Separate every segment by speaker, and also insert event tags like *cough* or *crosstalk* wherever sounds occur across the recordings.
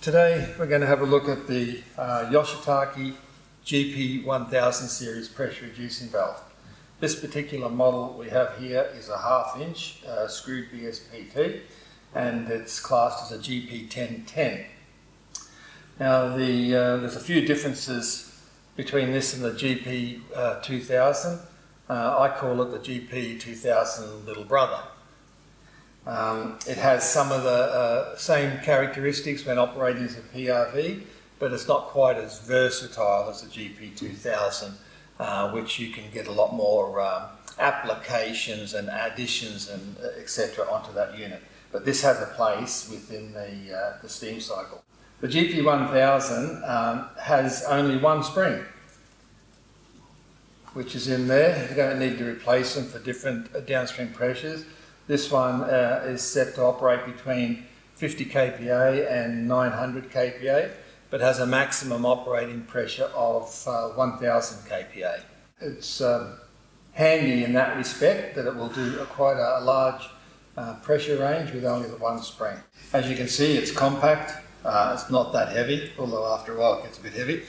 Speaker 1: Today we're going to have a look at the uh, Yoshitake GP1000 series pressure reducing valve. This particular model we have here is a half inch uh, screwed BSPT and it's classed as a GP1010. Now the, uh, there's a few differences between this and the GP2000. Uh, I call it the GP2000 little brother. Um, it has some of the uh, same characteristics when operating as a PRV, but it's not quite as versatile as the GP2000, uh, which you can get a lot more um, applications and additions and uh, etc. onto that unit. But this has a place within the, uh, the steam cycle. The GP1000 um, has only one spring, which is in there. You don't need to replace them for different uh, downstream pressures. This one uh, is set to operate between 50 kPa and 900 kPa, but has a maximum operating pressure of uh, 1000 kPa. It's um, handy in that respect that it will do a, quite a, a large uh, pressure range with only the one spring. As you can see, it's compact. Uh, it's not that heavy, although after a while it gets a bit heavy.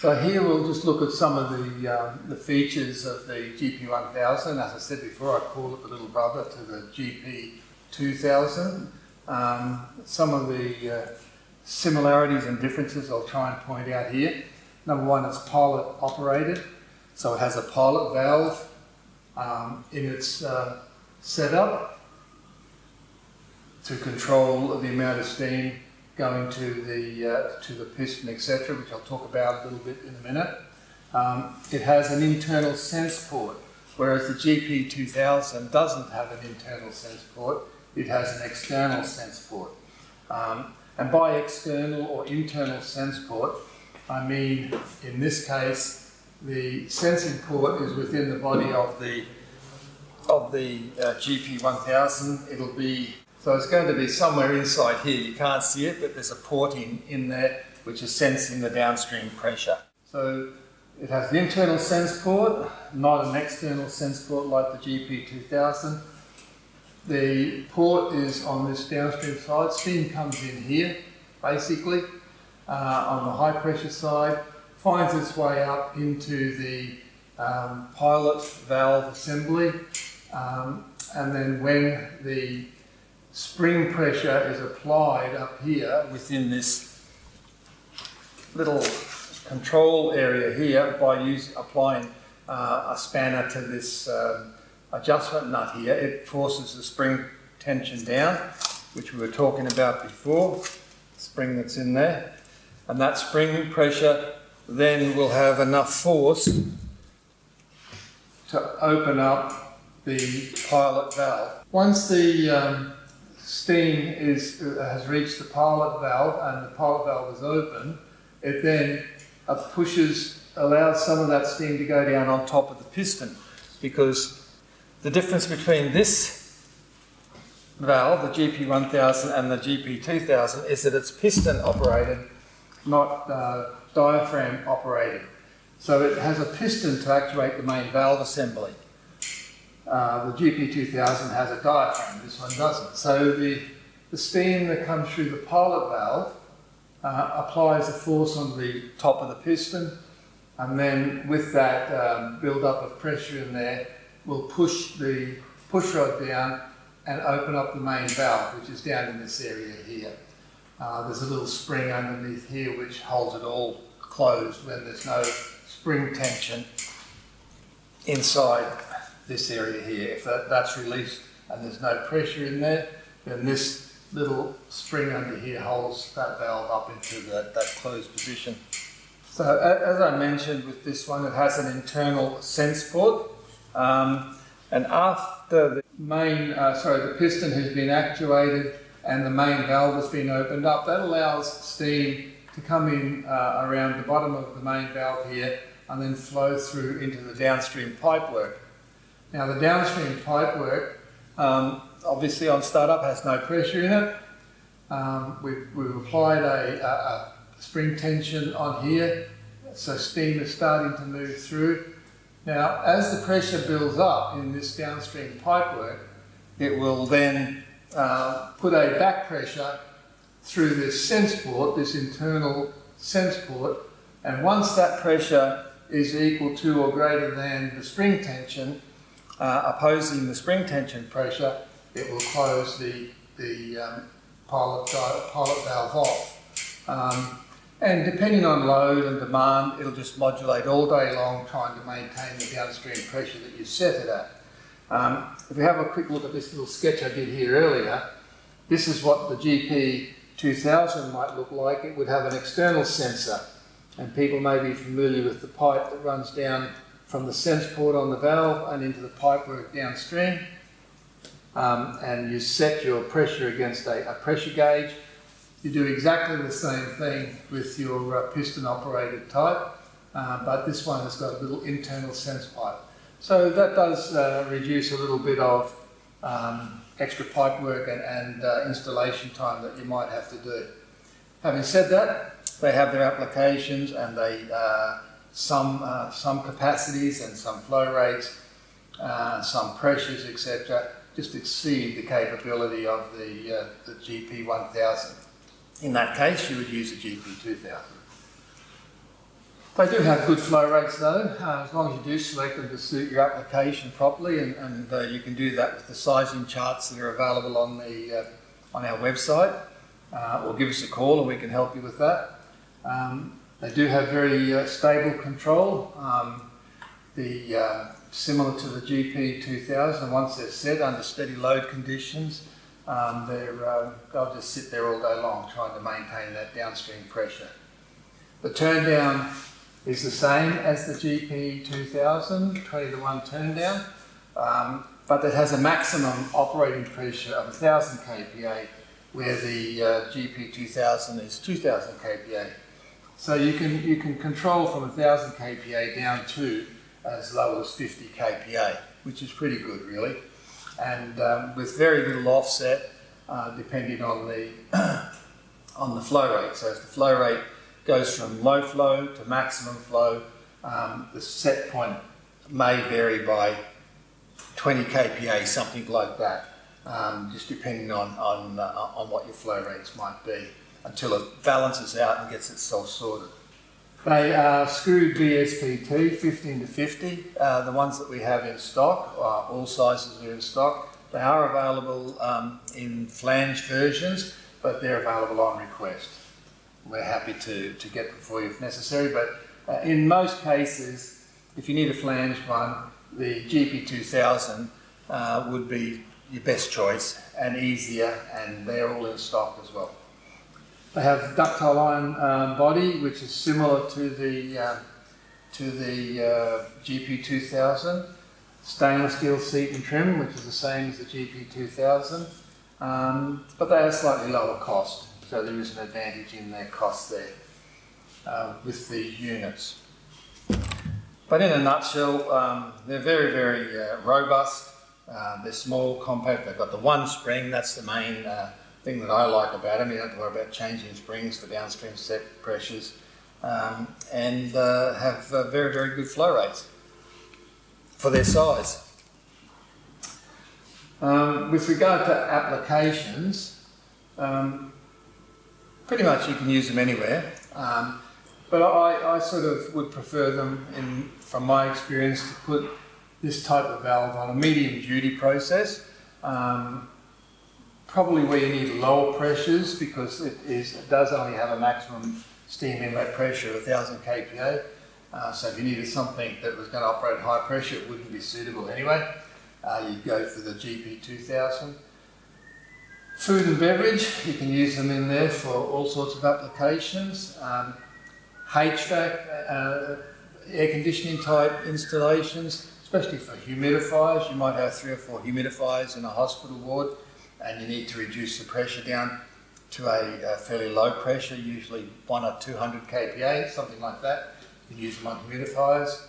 Speaker 1: So here we'll just look at some of the, um, the features of the GP1000. As I said before, I call it the little brother to the GP2000. Um, some of the uh, similarities and differences I'll try and point out here. Number one, it's pilot operated. So it has a pilot valve um, in its uh, setup to control the amount of steam going to the, uh, to the piston, etc., which I'll talk about a little bit in a minute. Um, it has an internal sense port, whereas the GP2000 doesn't have an internal sense port, it has an external sense port. Um, and by external or internal sense port, I mean, in this case, the sensing port is within the body of the of the uh, GP1000. It'll be so it's going to be somewhere inside here. You can't see it, but there's a port in, in there which is sensing the downstream pressure. So it has the internal sense port, not an external sense port like the GP2000. The port is on this downstream side. Steam comes in here, basically, uh, on the high pressure side, finds its way up into the um, pilot valve assembly, um, and then when the spring pressure is applied up here within this little control area here by applying uh, a spanner to this um, adjustment nut here. It forces the spring tension down, which we were talking about before, spring that's in there. And that spring pressure then will have enough force to open up the pilot valve. Once the um, steam is, uh, has reached the pilot valve and the pilot valve is open, it then uh, pushes, allows some of that steam to go down on top of the piston because the difference between this valve, the GP1000 and the GP2000 is that it's piston operated, not uh, diaphragm operated. So it has a piston to actuate the main valve assembly. Uh, the GP2000 has a diaphragm, this one doesn't. So the, the steam that comes through the pilot valve uh, applies a force on the top of the piston, and then with that um, build-up of pressure in there, will push the push rod down and open up the main valve, which is down in this area here. Uh, there's a little spring underneath here which holds it all closed when there's no spring tension inside this area here. If that, that's released and there's no pressure in there, then this little spring under here holds that valve up into the, that closed position. So as I mentioned with this one, it has an internal sense port. Um, and after the main, uh, sorry, the piston has been actuated and the main valve has been opened up, that allows steam to come in uh, around the bottom of the main valve here and then flow through into the downstream pipework. Now the downstream pipework, um, obviously on startup has no pressure in it. Um, we've, we've, applied a, a, a, spring tension on here, so steam is starting to move through. Now, as the pressure builds up in this downstream pipework, it will then uh, put a back pressure through this sense port, this internal sense port, and once that pressure is equal to or greater than the spring tension, uh, opposing the spring tension pressure, it will close the, the um, pilot, pilot valve off. Um, and depending on load and demand, it'll just modulate all day long, trying to maintain the downstream pressure that you set it at. Um, if we have a quick look at this little sketch I did here earlier, this is what the GP 2000 might look like. It would have an external sensor, and people may be familiar with the pipe that runs down from the sense port on the valve and into the pipework downstream. Um, and you set your pressure against a, a, pressure gauge. You do exactly the same thing with your uh, piston operated type, uh, but this one has got a little internal sense pipe. So that does uh, reduce a little bit of um, extra pipe work and, and uh, installation time that you might have to do. Having said that, they have their applications and they uh, some, uh, some capacities and some flow rates, uh, some pressures, etc., just exceed the capability of the, uh, the GP 1000. In that case, you would use a GP 2000. They do have good flow rates though, uh, as long as you do select them to suit your application properly, and, and uh, you can do that with the sizing charts that are available on, the, uh, on our website, or give us a call and we can help you with that. Um, they do have very uh, stable control. Um, the, uh, similar to the GP2000, once they're set under steady load conditions, um, uh, they'll just sit there all day long trying to maintain that downstream pressure. The turn down is the same as the GP2000, 20 to 1 turn down, um, but it has a maximum operating pressure of 1000 kPa, where the uh, GP2000 is 2000 kPa. So you can, you can control from 1000 kPa down to as low as 50 kPa, which is pretty good really. And um, with very little offset, uh, depending on the, *clears throat* on the flow rate. So if the flow rate goes from low flow to maximum flow, um, the set point may vary by 20 kPa, something like that, um, just depending on, on, uh, on what your flow rates might be until it balances out and gets itself sorted. They are screwed BSPT 15 to 50, uh, the ones that we have in stock, uh, all sizes are in stock. They are available um, in flange versions, but they're available on request. We're happy to, to get them for you if necessary, but uh, in most cases, if you need a flange one, the GP2000 uh, would be your best choice and easier, and they're all in stock as well. They have ductile iron um, body, which is similar to the uh, to the uh, GP2000. Stainless steel seat and trim, which is the same as the GP2000, um, but they are slightly lower cost, so there is an advantage in their cost there uh, with the units. But in a nutshell, um, they're very, very uh, robust. Uh, they're small, compact. They've got the one spring. That's the main uh, thing that I like about them. You don't have to worry about changing springs for downstream set pressures um, and uh, have uh, very, very good flow rates for their size. Um, with regard to applications, um, pretty much you can use them anywhere. Um, but I, I, sort of would prefer them, in, from my experience, to put this type of valve on a medium duty process. Um, probably where you need lower pressures because it, is, it does only have a maximum steam inlet pressure of 1000 kPa. Uh, so if you needed something that was going to operate at high pressure, it wouldn't be suitable anyway. Uh, you'd go for the GP2000. Food and beverage, you can use them in there for all sorts of applications. Um, HVAC, uh, air conditioning type installations, especially for humidifiers. You might have three or four humidifiers in a hospital ward and you need to reduce the pressure down to a, a fairly low pressure, usually one or 200 kPa, something like that. You can use them on humidifiers.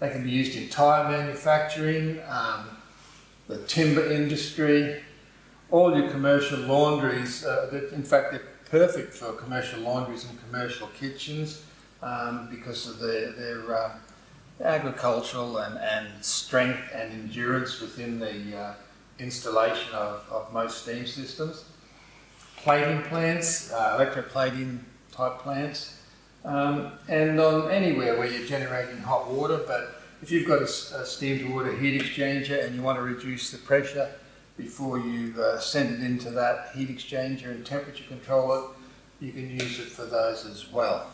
Speaker 1: They can be used in tyre manufacturing, um, the timber industry, all your commercial laundries. Uh, in fact, they're perfect for commercial laundries and commercial kitchens um, because of their, their uh, agricultural and, and strength and endurance within the uh, installation of, of most steam systems. plating plants, uh, electroplating type plants, um, and on anywhere where you're generating hot water. But if you've got a steam to water heat exchanger and you want to reduce the pressure before you uh, send it into that heat exchanger and temperature control it, you can use it for those as well.